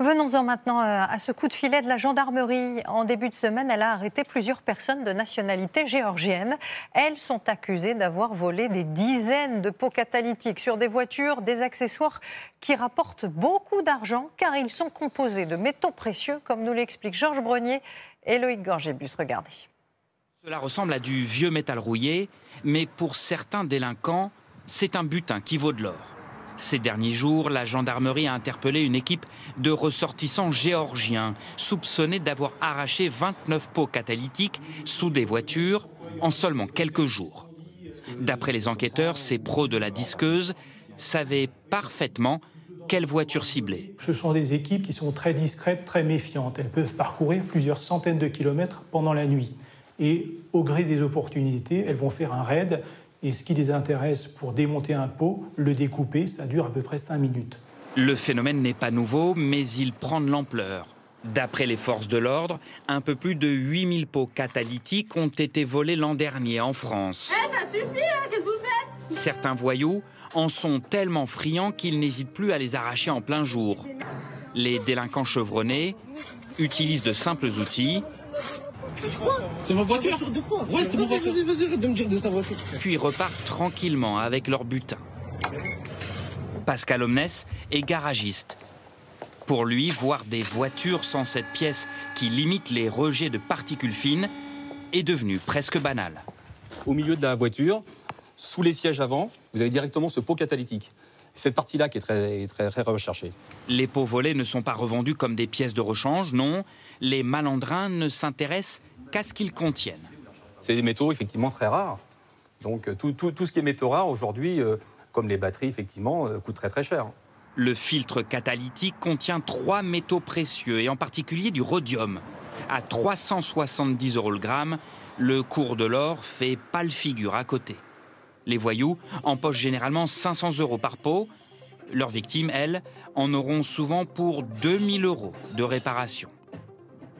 Venons-en maintenant euh, à ce coup de filet de la gendarmerie. En début de semaine, elle a arrêté plusieurs personnes de nationalité géorgienne. Elles sont accusées d'avoir volé des dizaines de pots catalytiques sur des voitures, des accessoires qui rapportent beaucoup d'argent car ils sont composés de métaux précieux, comme nous l'explique Georges Brenier et Loïc Gorgébus. Regardez. Cela ressemble à du vieux métal rouillé, mais pour certains délinquants, c'est un butin qui vaut de l'or. Ces derniers jours, la gendarmerie a interpellé une équipe de ressortissants géorgiens soupçonnés d'avoir arraché 29 pots catalytiques sous des voitures en seulement quelques jours. D'après les enquêteurs, ces pros de la disqueuse savaient parfaitement quelle voiture cibler. Ce sont des équipes qui sont très discrètes, très méfiantes. Elles peuvent parcourir plusieurs centaines de kilomètres pendant la nuit. Et au gré des opportunités, elles vont faire un raid et ce qui les intéresse pour démonter un pot, le découper, ça dure à peu près 5 minutes. Le phénomène n'est pas nouveau, mais il prend de l'ampleur. D'après les forces de l'ordre, un peu plus de 8000 pots catalytiques ont été volés l'an dernier en France. Eh, ça suffit, hein, qu'est-ce que vous faites? Certains voyous en sont tellement friands qu'ils n'hésitent plus à les arracher en plein jour. Les délinquants chevronnés utilisent de simples outils, c'est ma voiture Ouais, c'est ma voiture. Vas-y, vas-y, arrête de me dire de ta voiture. Puis repartent tranquillement avec leur butin. Pascal Omnes est garagiste. Pour lui, voir des voitures sans cette pièce qui limite les rejets de particules fines est devenu presque banal. Au milieu de la voiture, sous les sièges avant, vous avez directement ce pot catalytique. Cette partie-là qui est très, très, très recherchée. Les pots volés ne sont pas revendus comme des pièces de rechange, non. Les malandrins ne s'intéressent qu'à ce qu'ils contiennent. C'est des métaux effectivement très rares. Donc euh, tout, tout, ce qui est métaux rares aujourd'hui, euh, comme les batteries, effectivement, euh, coûte très très cher. Le filtre catalytique contient trois métaux précieux, et en particulier du rhodium. À 370 euros le gramme, le cours de l'or fait pâle figure à côté. Les voyous empochent généralement 500 euros par pot. Leurs victimes, elles, en auront souvent pour 2000 euros de réparation.